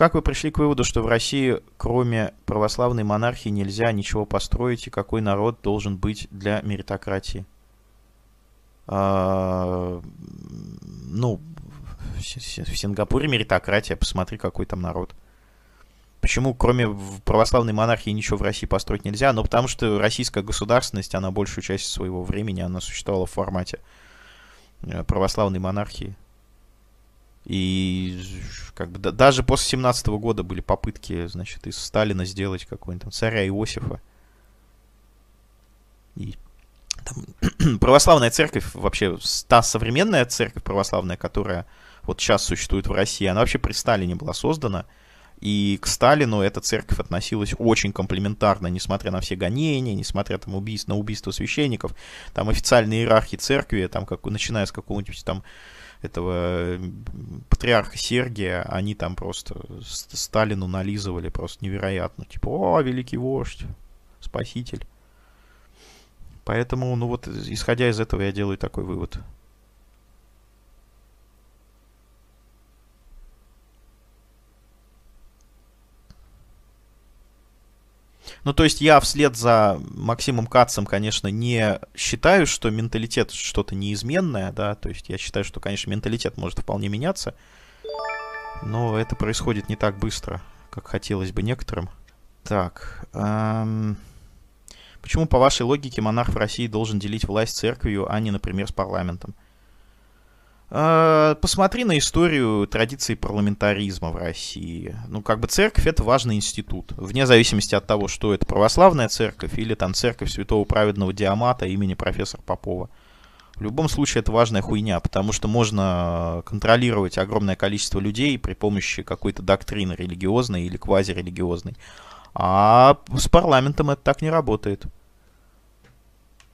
Как вы пришли к выводу, что в России, кроме православной монархии, нельзя ничего построить, и какой народ должен быть для меритократии? А, ну, в Сингапуре меритократия, посмотри, какой там народ. Почему, кроме православной монархии, ничего в России построить нельзя? Ну, потому что российская государственность, она большую часть своего времени, она существовала в формате э, православной монархии. И как бы да, даже после 17 -го года были попытки, значит, из Сталина сделать какой-нибудь там царя Иосифа. И там, православная церковь, вообще та современная церковь православная, которая вот сейчас существует в России, она вообще при Сталине была создана. И к Сталину эта церковь относилась очень комплементарно, несмотря на все гонения, несмотря там, убийств, на убийство священников. Там официальные иерархии церкви, там, как, начиная с какого-нибудь там этого патриарха Сергия, они там просто Сталину нализывали просто невероятно. Типа, о, великий вождь, спаситель. Поэтому, ну вот, исходя из этого, я делаю такой вывод. Ну, то есть я вслед за Максимом Кацем, конечно, не считаю, что менталитет что-то неизменное, да, то есть я считаю, что, конечно, менталитет может вполне меняться, но это происходит не так быстро, как хотелось бы некоторым. Так, эм... почему, по вашей логике, монарх в России должен делить власть церковью, а не, например, с парламентом? А, посмотри на историю традиции парламентаризма в России. Ну, как бы церковь это важный институт. Вне зависимости от того, что это православная церковь или там церковь святого праведного Диамата имени профессора Попова. В любом случае это важная хуйня, потому что можно контролировать огромное количество людей при помощи какой-то доктрины религиозной или квазирелигиозной. А с парламентом это так не работает.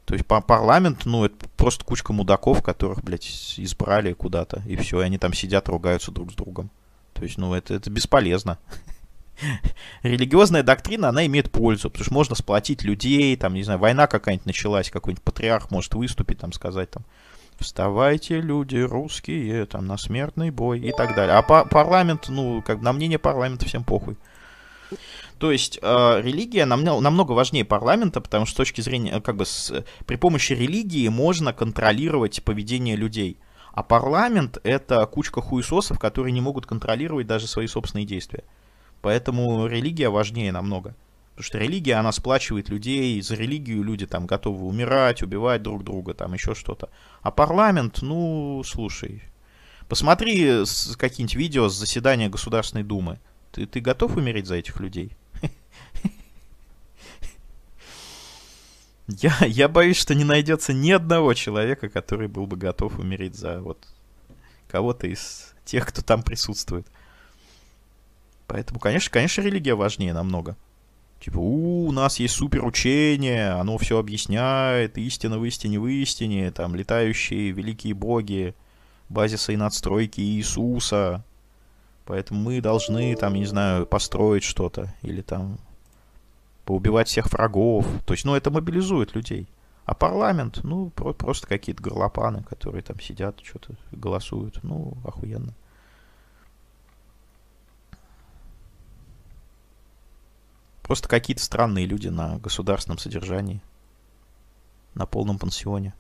То есть парламент, ну, это просто кучка мудаков, которых, блядь, избрали куда-то, и все, и они там сидят, ругаются друг с другом. То есть, ну, это, это бесполезно. Религиозная доктрина, она имеет пользу, потому что можно сплотить людей, там, не знаю, война какая-нибудь началась, какой-нибудь патриарх может выступить, там, сказать, там, вставайте, люди русские, там, на смертный бой и так далее. А парламент, ну, как на мнение парламента всем похуй. То есть э, религия намного, намного важнее парламента, потому что с точки зрения, э, как бы с, при помощи религии можно контролировать поведение людей. А парламент это кучка хуесосов, которые не могут контролировать даже свои собственные действия. Поэтому религия важнее намного. Потому что религия, она сплачивает людей, за религию люди там готовы умирать, убивать друг друга, там еще что-то. А парламент, ну, слушай, посмотри какие-нибудь видео с заседания Государственной Думы. Ты, ты готов умереть за этих людей? Я, я боюсь, что не найдется ни одного человека, который был бы готов умереть за вот кого-то из тех, кто там присутствует. Поэтому, конечно, конечно, религия важнее намного. Типа, у, у нас есть супер учение, оно все объясняет, истина в истине в истине, там, летающие великие боги, базисы и надстройки Иисуса. Поэтому мы должны, там, не знаю, построить что-то, или там поубивать всех врагов. То есть, ну, это мобилизует людей. А парламент, ну, про- просто какие-то горлопаны, которые там сидят, что-то голосуют. Ну, охуенно. Просто какие-то странные люди на государственном содержании, на полном пансионе.